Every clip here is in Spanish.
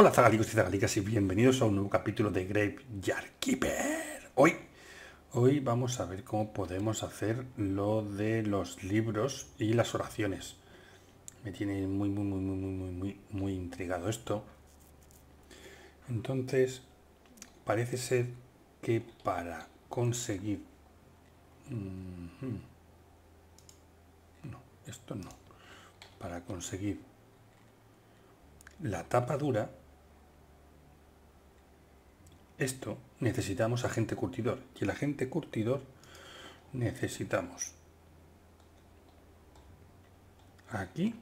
Hola zagalicos y zagalicas y bienvenidos a un nuevo capítulo de Graveyard Keeper. Hoy, hoy vamos a ver cómo podemos hacer lo de los libros y las oraciones. Me tiene muy, muy, muy, muy, muy, muy, muy intrigado esto. Entonces, parece ser que para conseguir... Mm, no, esto no. Para conseguir la tapa dura, esto necesitamos agente curtidor. Y el agente curtidor necesitamos aquí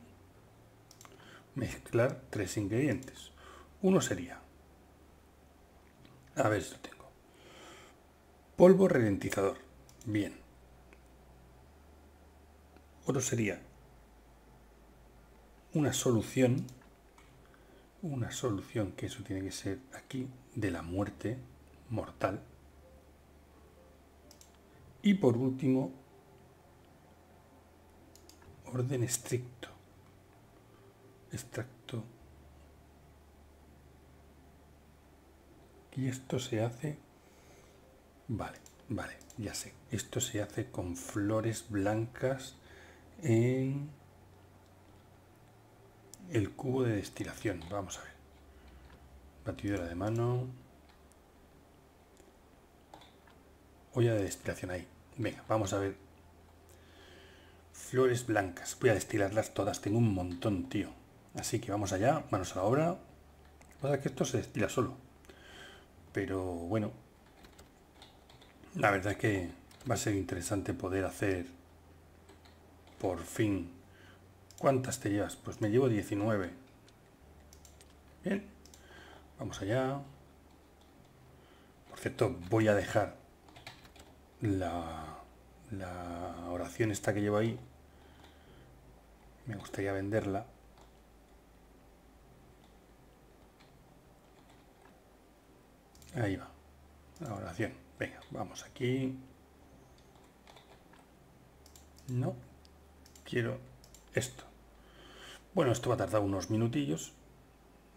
mezclar tres ingredientes. Uno sería, a ver si lo tengo, polvo ralentizador. Bien. Otro sería una solución una solución, que eso tiene que ser aquí, de la muerte mortal. Y por último, orden estricto. Extracto. Y esto se hace... Vale, vale, ya sé. Esto se hace con flores blancas en el cubo de destilación. Vamos a ver. Batidora de mano. Olla de destilación ahí. Venga, vamos a ver. Flores blancas. Voy a destilarlas todas. Tengo un montón, tío. Así que vamos allá. Manos a la obra. Pasa que esto se destila solo. Pero bueno. La verdad es que va a ser interesante poder hacer por fin ¿Cuántas te llevas? Pues me llevo 19. Bien, vamos allá. Por cierto, voy a dejar la, la oración esta que llevo ahí. Me gustaría venderla. Ahí va, la oración. Venga, vamos aquí. No, quiero esto. Bueno, esto va a tardar unos minutillos.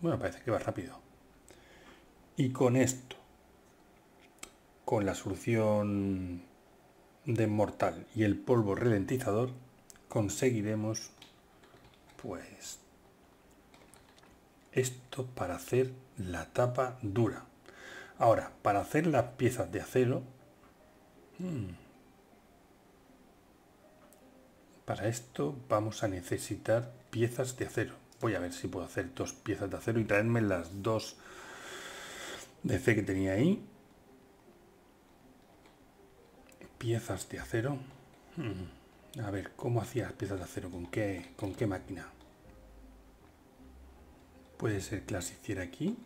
Bueno, parece que va rápido. Y con esto, con la solución de mortal y el polvo ralentizador, conseguiremos pues esto para hacer la tapa dura. Ahora, para hacer las piezas de acero, hmm, para esto vamos a necesitar piezas de acero. Voy a ver si puedo hacer dos piezas de acero y traerme las dos de fe que tenía ahí. Piezas de acero. Hmm. A ver, ¿cómo hacía piezas de acero? ¿Con qué, con qué máquina? Puede ser que las hiciera aquí.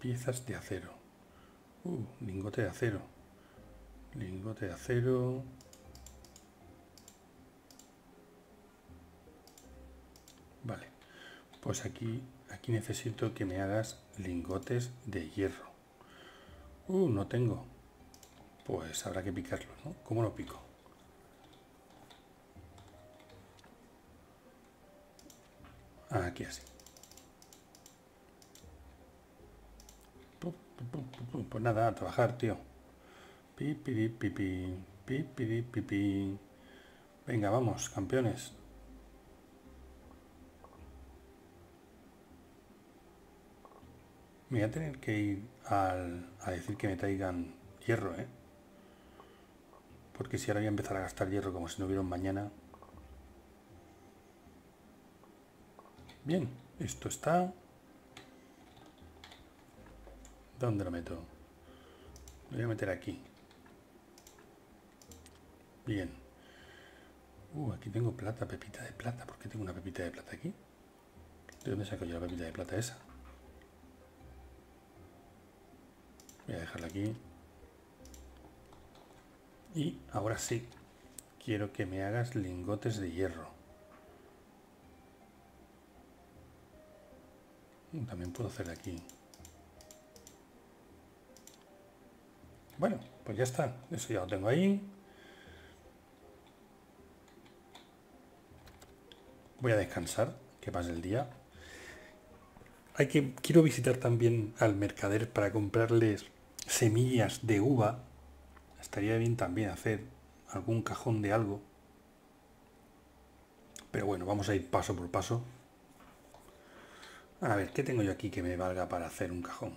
Piezas de acero. Uh, lingote de acero. Lingote de acero. Vale, pues aquí, aquí necesito que me hagas lingotes de hierro. Uh, no tengo. Pues habrá que picarlo, ¿no? ¿Cómo lo pico? Aquí así. Pues nada, a trabajar, tío. Pipi, pipi, pipi, pipi. Venga, vamos, campeones. Me voy a tener que ir a decir que me traigan hierro, ¿eh? Porque si ahora voy a empezar a gastar hierro como si no hubiera un mañana. Bien, esto está... ¿Dónde lo meto? Lo voy a meter aquí. Bien. Uh, aquí tengo plata, pepita de plata. ¿Por qué tengo una pepita de plata aquí? ¿De dónde saco yo la pepita de plata esa? Voy a dejarla aquí. Y ahora sí, quiero que me hagas lingotes de hierro. También puedo hacer aquí. Bueno, pues ya está. Eso ya lo tengo ahí. voy a descansar, que pase el día. Hay que, quiero visitar también al mercader para comprarles semillas de uva. Estaría bien también hacer algún cajón de algo. Pero bueno, vamos a ir paso por paso. A ver, ¿qué tengo yo aquí que me valga para hacer un cajón?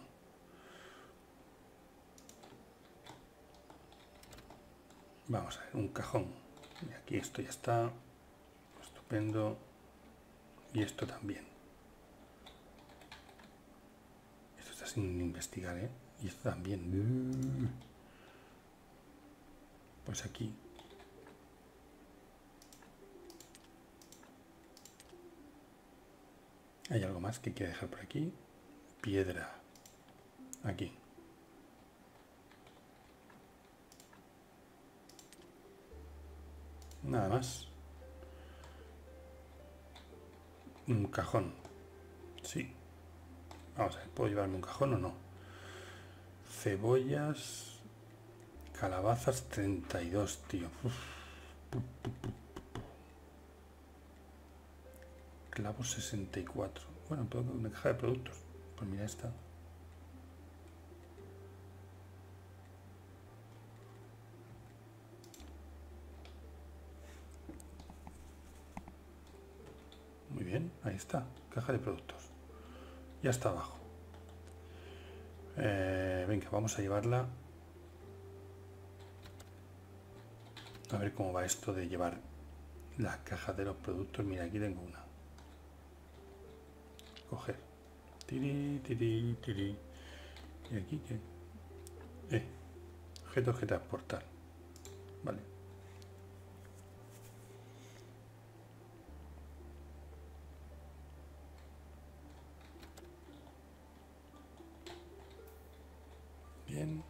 Vamos a ver, un cajón. Y aquí esto ya está. Estupendo. Y esto también. Esto está sin investigar, ¿eh? Y esto también. Pues aquí Hay algo más que quiero dejar por aquí. Piedra. Aquí. Nada más. Un cajón. Sí. Vamos a ver, ¿puedo llevarme un cajón o no? Cebollas. Calabazas 32, tío. Clavo 64. Bueno, puedo una caja de productos. Pues mira esta. Muy bien, ahí está. Caja de productos. Ya está abajo. Eh, venga, vamos a llevarla. A ver cómo va esto de llevar la caja de los productos. Mira, aquí tengo una coger. Tiri, tiri, tiri. Y aquí que... Eh, objeto que transportar. Vale. Bien.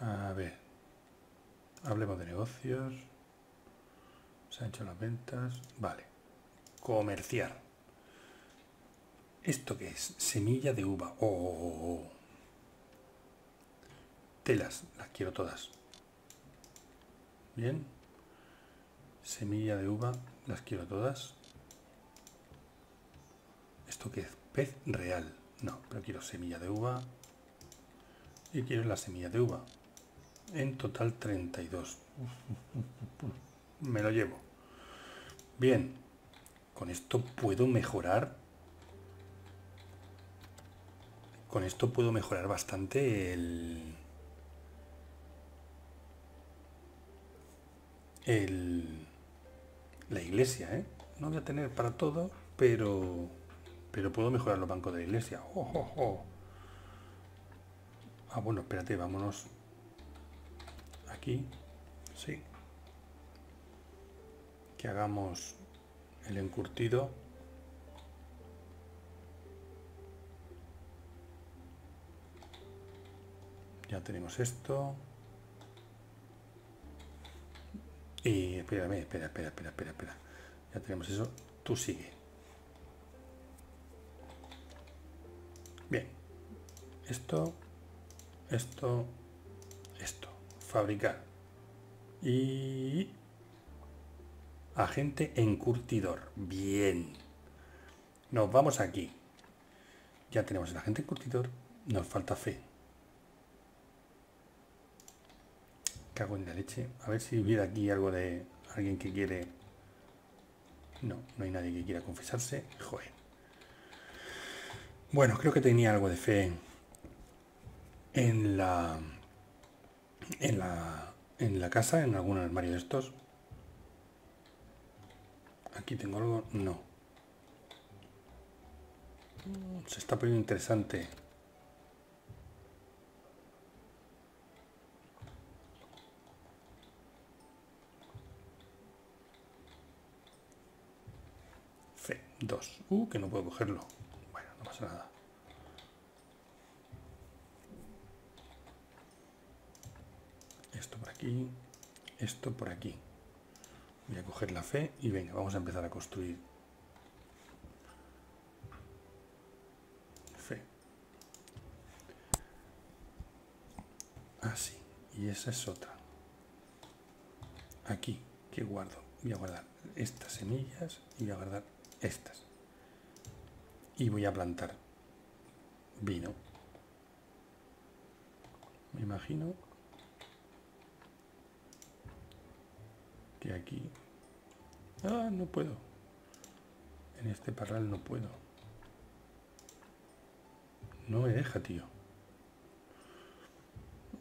A ver. Hablemos de negocios. Se han hecho las ventas. Vale comerciar. ¿Esto qué es? Semilla de uva. Oh, oh, oh, Telas, las quiero todas. Bien. Semilla de uva, las quiero todas. ¿Esto qué es? Pez real. No, pero quiero semilla de uva. Y quiero la semilla de uva. En total 32. Me lo llevo. Bien, con esto puedo mejorar con esto puedo mejorar bastante el, el la iglesia ¿eh? no voy a tener para todo pero pero puedo mejorar los bancos de la iglesia. Oh, oh, oh. ah bueno espérate vámonos. Aquí sí. Que hagamos el encurtido. Ya tenemos esto. Y espérame, espera, espera, espera, espera, espera. Ya tenemos eso, tú sigue esto esto esto fabricar y Agente encurtidor. Bien. Nos vamos aquí. Ya tenemos el agente encurtidor. Nos falta fe. Cago en la leche. A ver si hubiera aquí algo de alguien que quiere... No, no hay nadie que quiera confesarse. Joder. Bueno, creo que tenía algo de fe en la... En la... En la casa, en algún armario de estos. Aquí tengo algo. No. Se está poniendo interesante. Fe, 2. Uh, que no puedo cogerlo. Bueno, no pasa nada. Esto por aquí. Esto por aquí. Voy a coger la fe y venga, vamos a empezar a construir. Fe. Así. y esa es otra. Aquí, que guardo. voy a guardar estas semillas y voy a guardar estas. Y voy a plantar vino. Me imagino aquí... Ah, no puedo. En este parral no puedo. No me deja, tío.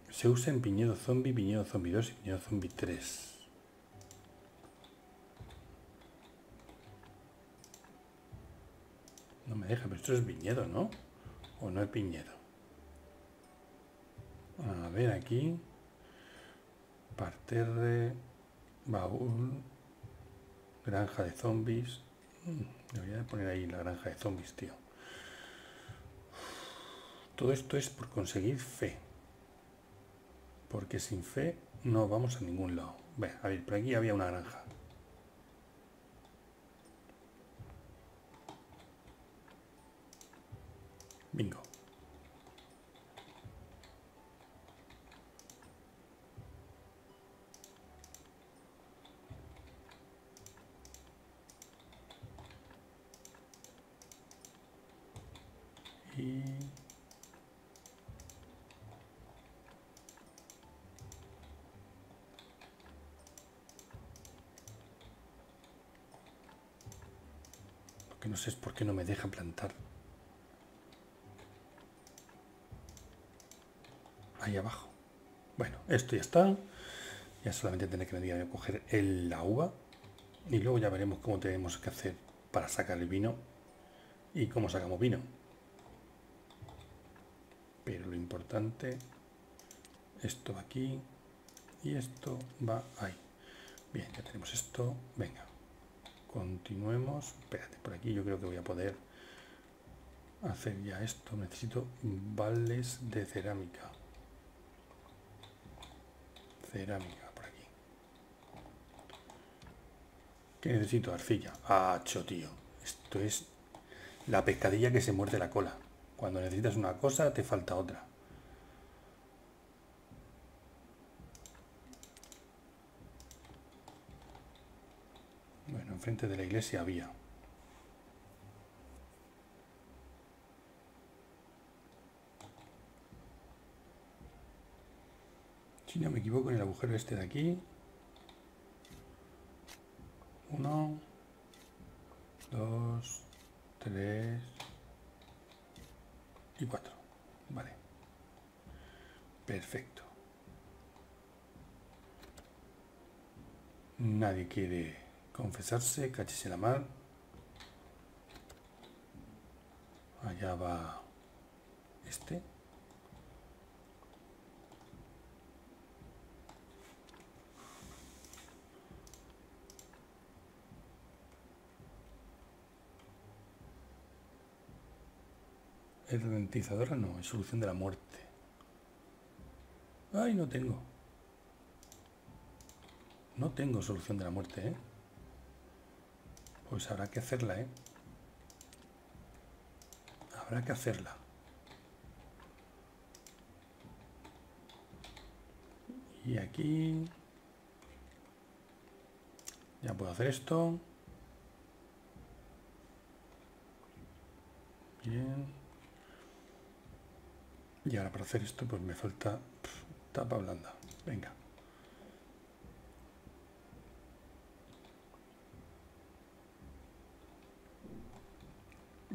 Se usa en piñedo zombie, piñedo zombie 2 y piñedo zombie 3. No me deja, pero esto es viñedo, ¿no? ¿O no es viñedo? A ver aquí. Parterre, baúl, granja de zombies. Debería poner ahí la granja de zombies, tío. Todo esto es por conseguir fe. Porque sin fe no vamos a ningún lado. Ve, a ver, por aquí había una granja. Bingo. Que no sé es por qué no me deja plantar. ahí abajo. Bueno, esto ya está. Ya solamente tendré que venir a coger el, la uva. Y luego ya veremos cómo tenemos que hacer para sacar el vino. Y cómo sacamos vino. Pero lo importante, esto va aquí. Y esto va ahí. Bien, ya tenemos esto. Venga, continuemos. Espérate, por aquí yo creo que voy a poder hacer ya esto. Necesito vales de cerámica cerámica por aquí. ¿Qué necesito? Arcilla. Hacho, tío. Esto es la pescadilla que se muerde la cola. Cuando necesitas una cosa, te falta otra. Bueno, enfrente de la iglesia había. Si no me equivoco, en el agujero este de aquí. Uno, dos, tres y cuatro. Vale. Perfecto. Nadie quiere confesarse, cachese la mar. Allá va este. ¿Es ralentizadora? No, es solución de la muerte. Ay, no tengo. No tengo solución de la muerte, ¿eh? Pues habrá que hacerla, ¿eh? Habrá que hacerla. Y aquí... Ya puedo hacer esto. Bien. Y ahora para hacer esto pues me falta tapa blanda. Venga.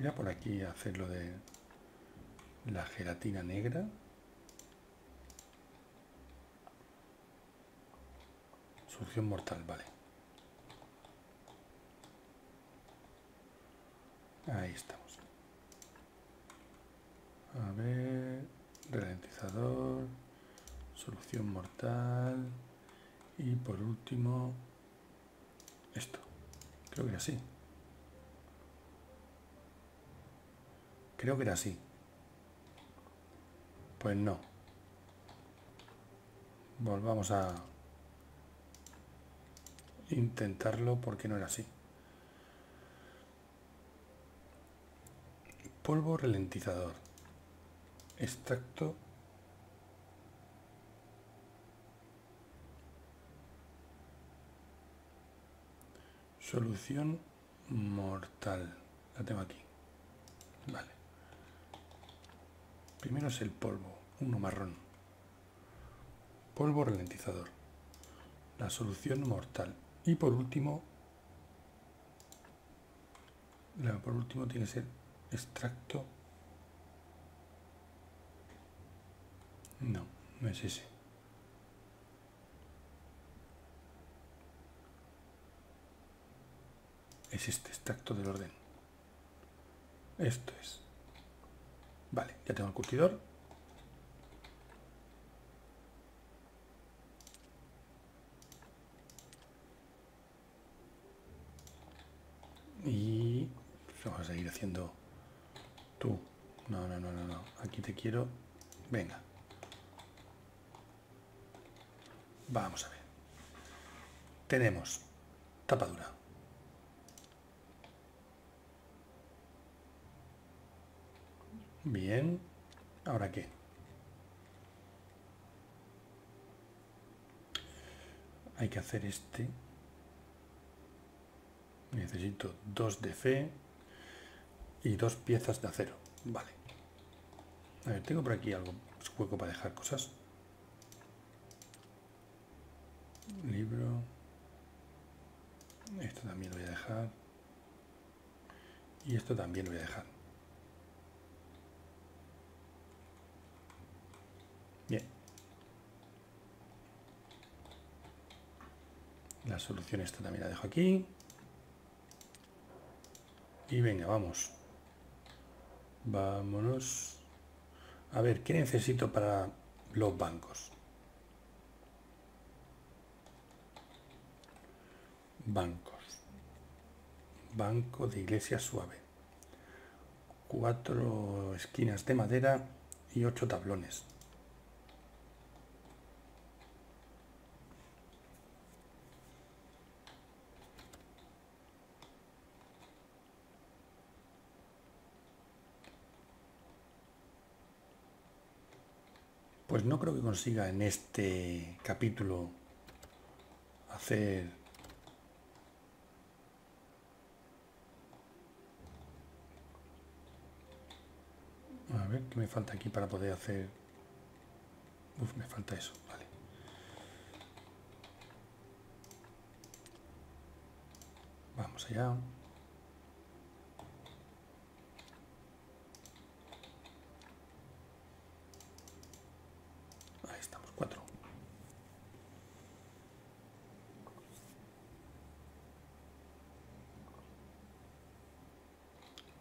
Ya por aquí hacer lo de la gelatina negra. Solución mortal, vale. Ahí estamos. A ver ralentizador, solución mortal y por último esto. Creo que era así. Creo que era así. Pues no. Volvamos a intentarlo porque no era así. Polvo ralentizador extracto Solución mortal. La tengo aquí. Vale. Primero es el polvo, uno marrón. Polvo ralentizador. La solución mortal. Y por último, la, por último tiene que ser extracto. No, no es ese. Es este extracto del orden. Esto es. Vale, ya tengo el curtidor. Y vamos a seguir haciendo tú. No, no, no, no, no. Aquí te quiero. Venga. Vamos a ver. Tenemos tapadura. Bien. ¿Ahora qué? Hay que hacer este. Necesito dos de fe y dos piezas de acero. Vale. A ver, tengo por aquí algo hueco para dejar cosas. Libro. Esto también lo voy a dejar. Y esto también lo voy a dejar. Bien. La solución esta también la dejo aquí. Y venga, vamos. Vámonos. A ver, ¿qué necesito para los bancos? Bancos. Banco de iglesia suave. Cuatro esquinas de madera y ocho tablones. No creo que consiga en este capítulo hacer A ver, ¿qué me falta aquí para poder hacer? Uf, me falta eso, vale. Vamos allá.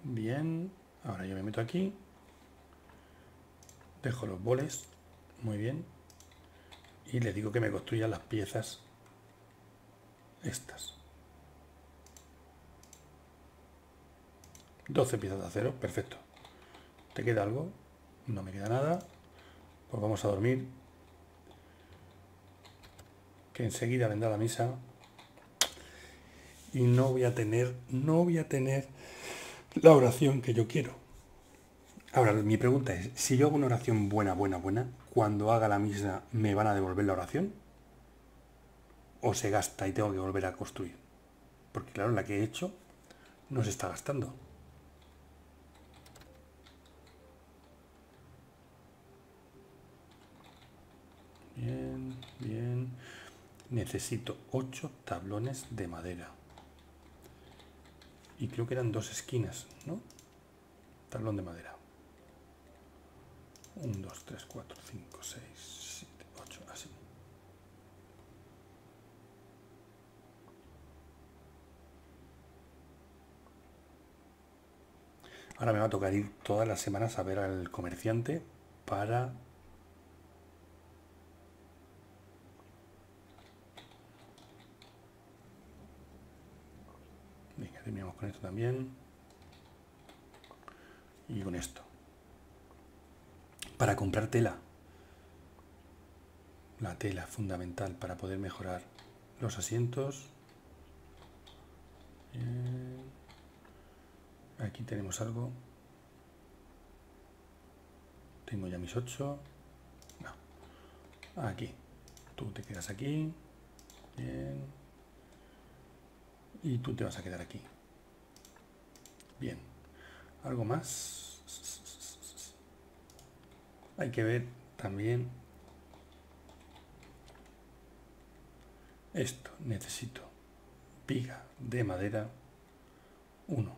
Bien, ahora yo me aquí. Dejo los boles, muy bien. Y le digo que me construya las piezas estas. 12 piezas de acero, perfecto. ¿Te queda algo? No me queda nada. Pues vamos a dormir. Que enseguida vendrá la misa. Y no voy a tener, no voy a tener la oración que yo quiero. Ahora, mi pregunta es, si yo hago una oración buena, buena, buena, cuando haga la misa, ¿me van a devolver la oración? ¿O se gasta y tengo que volver a construir? Porque claro, la que he hecho no se está gastando. Bien, bien. Necesito ocho tablones de madera y creo que eran dos esquinas, ¿no? Tablón de madera. 1, 2, 3, 4, 5, 6, 7, 8, así. Ahora me va a tocar ir todas las semanas a ver al comerciante para terminamos con esto también y con esto para comprar tela. La tela fundamental para poder mejorar los asientos. Aquí tenemos algo. Tengo ya mis 8 aquí. Tú te quedas aquí. Bien. Y tú te vas a quedar aquí. Bien. ¿Algo más? Hay que ver también esto. Necesito viga de madera 1.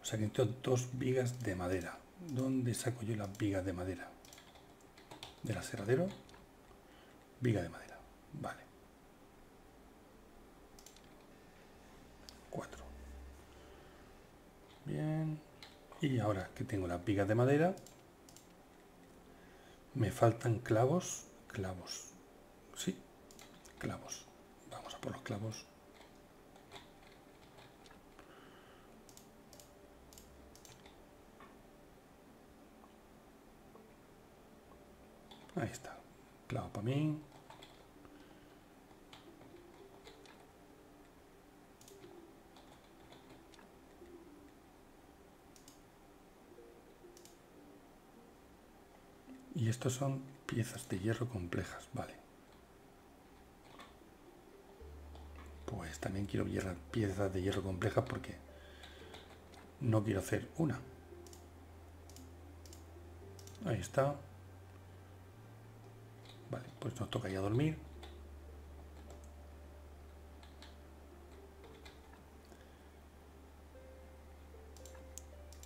O sea que necesito dos vigas de madera. ¿Dónde saco yo las vigas de madera? ¿Del aserradero? Viga de madera. Vale. 4. Bien. Y ahora que tengo las vigas de madera, me faltan clavos. Clavos. Sí, clavos. Vamos a por los clavos. Ahí está. Clavo para mí. Y estos son piezas de hierro complejas, vale. Pues también quiero piezas de hierro complejas porque no quiero hacer una. Ahí está. Vale, pues nos toca ya dormir.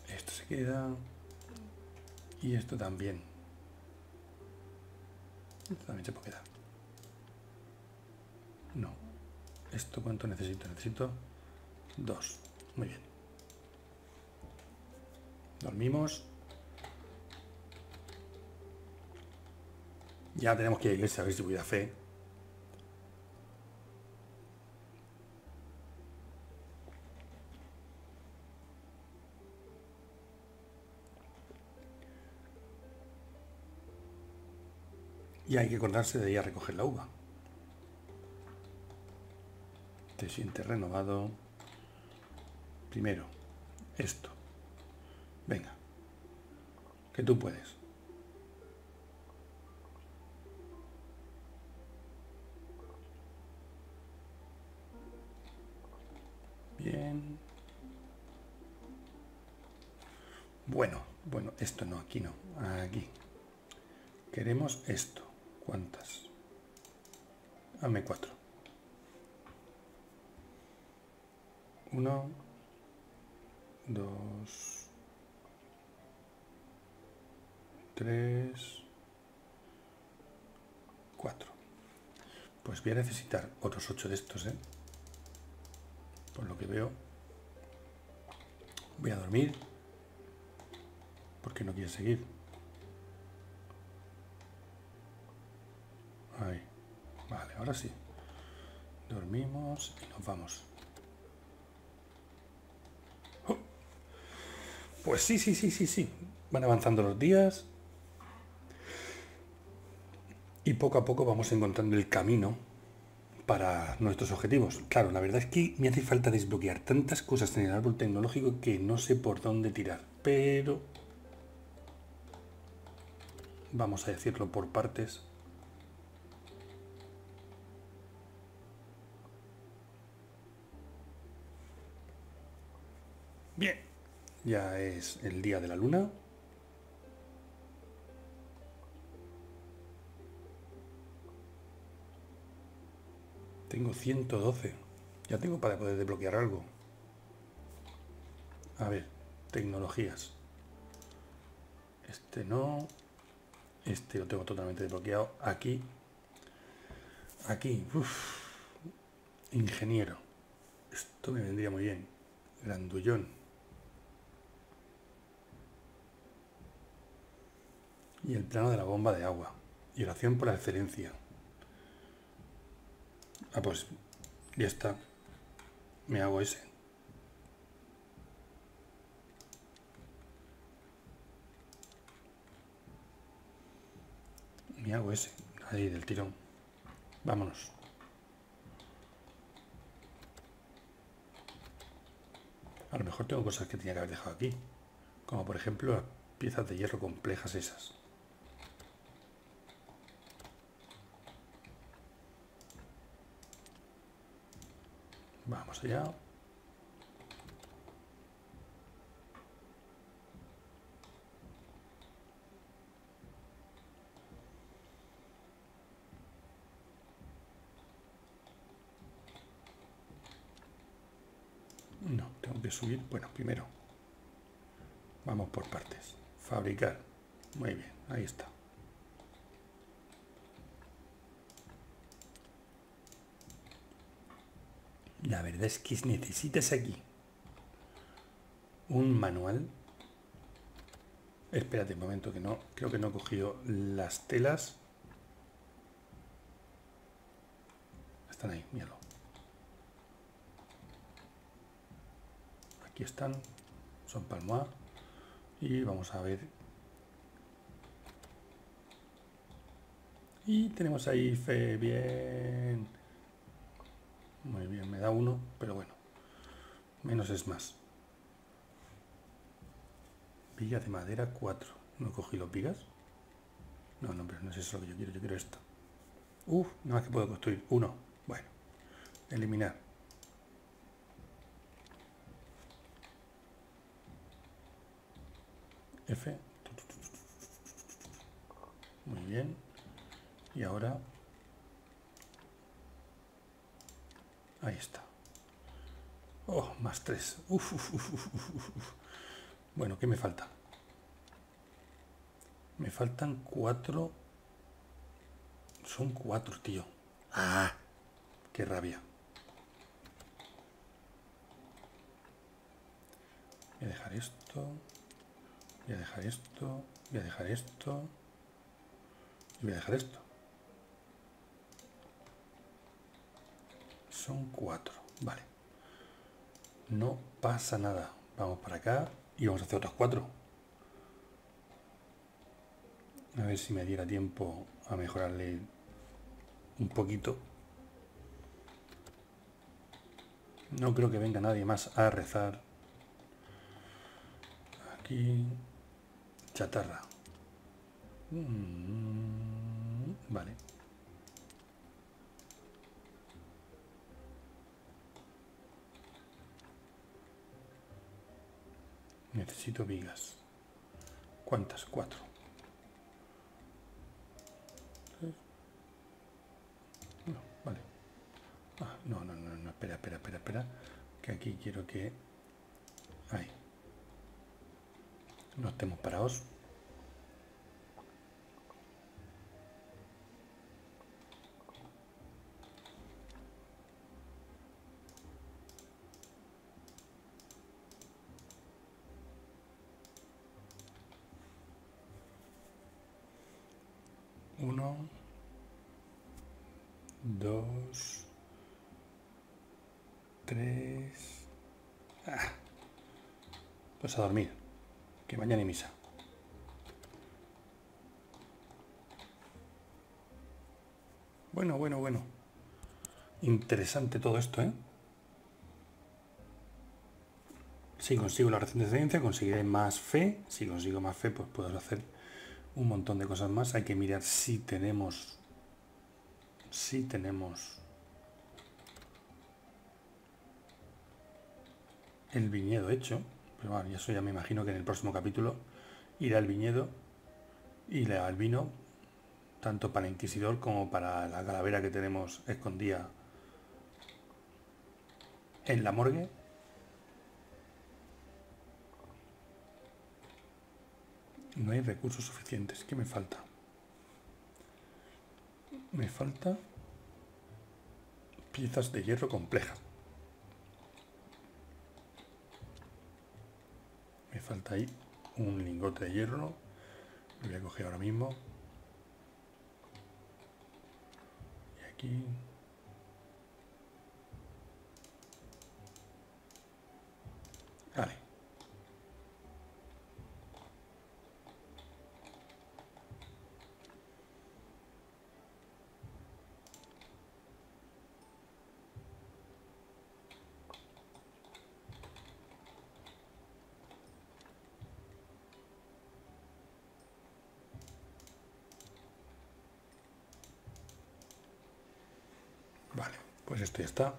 Esto se queda. Y esto también. Esto también se puede quedar. No. ¿Esto cuánto necesito? Necesito dos. Muy bien. Dormimos. Ya tenemos que ir a iglesia a ver si voy a fe. Y hay que acordarse de ir a recoger la uva. Te sientes renovado. Primero, esto. Venga. Que tú puedes. Bien. Bueno, bueno, esto no, aquí no, aquí. Queremos esto. ¿Cuántas? Dame cuatro. Uno, dos, tres, cuatro. Pues voy a necesitar otros ocho de estos, ¿eh? Por lo que veo. Voy a dormir. Porque no quiere seguir. Ahí. Vale, ahora sí. Dormimos y nos vamos. Oh. Pues sí, sí, sí, sí, sí. Van avanzando los días. Y poco a poco vamos encontrando el camino para nuestros objetivos. Claro, la verdad es que me hace falta desbloquear tantas cosas en el árbol tecnológico que no sé por dónde tirar. Pero... Vamos a decirlo por partes. Ya es el día de la luna. Tengo 112. Ya tengo para poder desbloquear algo. A ver, tecnologías. Este no. Este lo tengo totalmente desbloqueado. Aquí. Aquí. Ingeniero. Esto me vendría muy bien. Grandullón. Y el plano de la bomba de agua. Y oración por la excelencia. Ah, pues ya está. Me hago ese. Me hago ese. Ahí del tirón. Vámonos. A lo mejor tengo cosas que tenía que haber dejado aquí. Como por ejemplo las piezas de hierro complejas esas. No, tengo que subir. Bueno, primero. Vamos por partes. Fabricar. Muy bien, ahí está. La verdad es que necesitas aquí un manual. Espérate un momento que no, creo que no he cogido las telas. Están ahí, míralo. Aquí están, son palmoa. Y vamos a ver. Y tenemos ahí fe, bien. Muy bien, me da uno, pero bueno. Menos es más. Vigas de madera 4. ¿No he cogido vigas? No, no, pero no es eso lo que yo quiero. Yo quiero esto. Uf, nada más que puedo construir. Uno. Bueno. Eliminar. F. Muy bien. Y ahora... Ahí está. Oh, más tres. Uf, uf, uf, bueno, ¿qué me falta? Me faltan cuatro. Son cuatro, tío. ¡Ah! ¡Qué rabia! Voy a dejar esto. Voy a dejar esto. Voy a dejar esto. Y voy a dejar esto. Son cuatro. Vale. No pasa nada. Vamos para acá y vamos a hacer otras cuatro. A ver si me diera tiempo a mejorarle un poquito. No creo que venga nadie más a rezar. Aquí chatarra. Mm, vale. Necesito vigas. ¿Cuántas? Cuatro. No, vale. Ah, no, no, no, no, espera, espera, espera, espera. Que aquí quiero que... Ahí. No estemos parados. 2, 3... Ah, pues a dormir, que mañana hay misa. Bueno, bueno, bueno. Interesante todo esto, ¿eh? Si consigo la reciente ciencia, conseguiré más fe. Si consigo más fe, pues puedo hacer un montón de cosas más. Hay que mirar si tenemos si tenemos el viñedo hecho. Pero bueno, eso ya me imagino que en el próximo capítulo irá el viñedo y le el vino, tanto para el Inquisidor como para la calavera que tenemos escondida en la morgue. No hay recursos suficientes. ¿Qué me falta? Me falta piezas de hierro complejas. Me falta ahí un lingote de hierro. Lo voy a coger ahora mismo. Y aquí Este, está.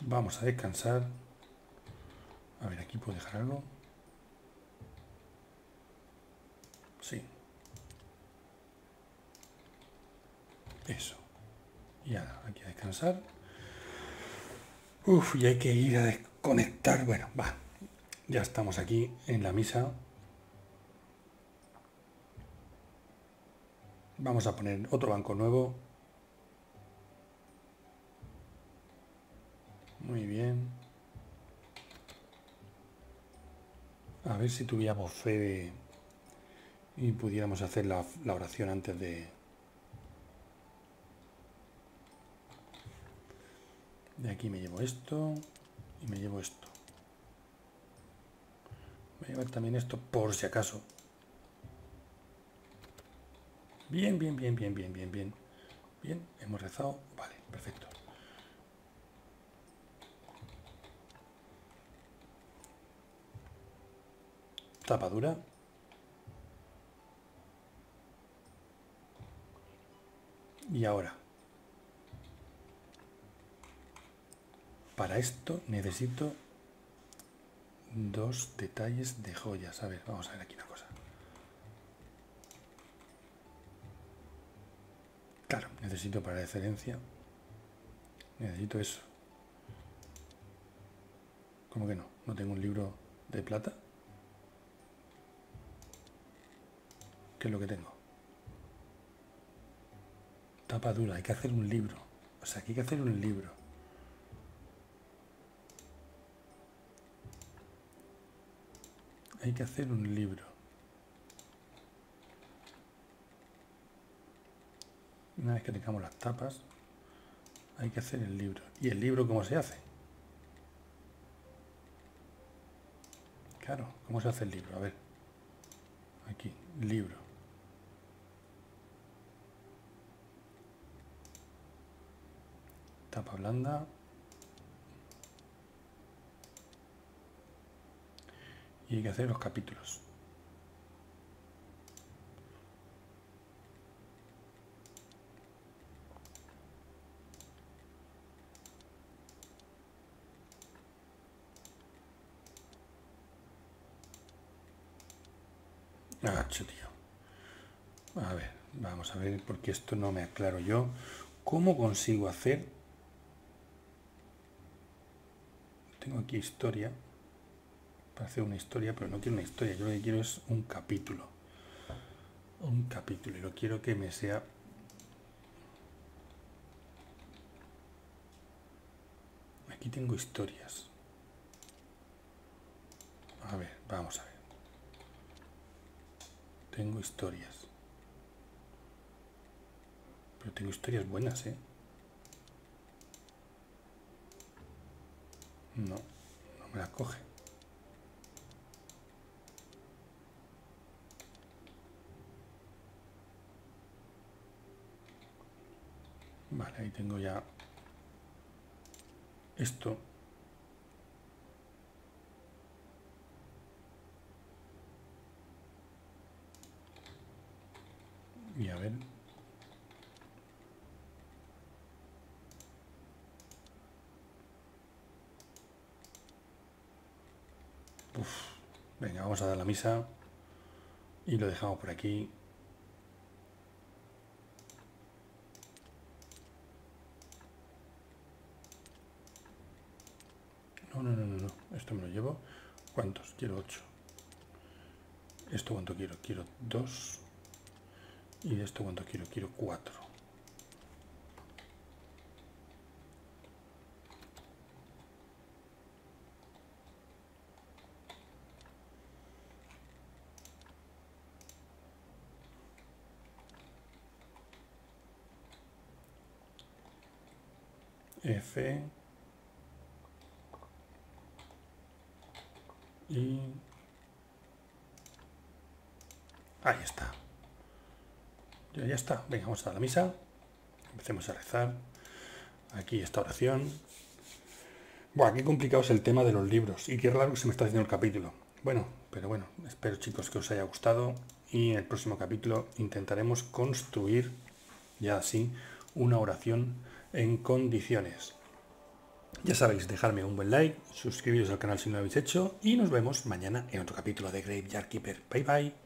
Vamos a descansar. A ver, aquí puedo dejar algo. Uf, y hay que ir a desconectar. Bueno, va. Ya estamos aquí en la misa. Vamos a poner otro banco nuevo. Muy bien. A ver si tuviéramos fe y pudiéramos hacer la oración antes de... De aquí me llevo esto y me llevo esto. Voy a llevar también esto por si acaso. Bien, bien, bien, bien, bien, bien, bien. Bien, hemos rezado. Vale, perfecto. Tapadura. Y ahora. Para esto necesito dos detalles de joyas. A ver, vamos a ver aquí una cosa. Claro, necesito para excelencia. Necesito eso. ¿Cómo que no? ¿No tengo un libro de plata? ¿Qué es lo que tengo? Tapa dura, hay que hacer un libro. O sea, aquí hay que hacer un libro. Hay que hacer un libro. Una vez que tengamos las tapas, hay que hacer el libro. ¿Y el libro cómo se hace? Claro, ¿cómo se hace el libro? A ver. Aquí, libro. Tapa blanda. Y hay que hacer los capítulos. Agacho, tío. A ver, vamos a ver, porque esto no me aclaro yo. ¿Cómo consigo hacer? Tengo aquí historia para hacer una historia, pero no quiero una historia, yo lo que quiero es un capítulo. Un capítulo, y lo quiero que me sea... Aquí tengo historias. A ver, vamos a ver. Tengo historias. Pero tengo historias buenas, ¿eh? No, no me las coge. Vale, ahí tengo ya esto. Y a ver. Venga, vamos a dar la misa y lo dejamos por aquí. No, no, no, no. Esto me lo llevo. ¿Cuántos? Quiero 8. ¿Esto cuánto quiero? Quiero 2. ¿Y esto cuánto quiero? Quiero 4. F Y ahí está. Ya, ya está. Venga, vamos a la misa. Empecemos a rezar. Aquí esta oración. Buah, qué complicado es el tema de los libros. Y qué raro se me está haciendo el capítulo. Bueno, pero bueno, espero chicos que os haya gustado. Y en el próximo capítulo intentaremos construir, ya así, una oración en condiciones. Ya sabéis, dejarme un buen like, suscribiros al canal si no lo habéis hecho y nos vemos mañana en otro capítulo de Graveyard Keeper. Bye bye.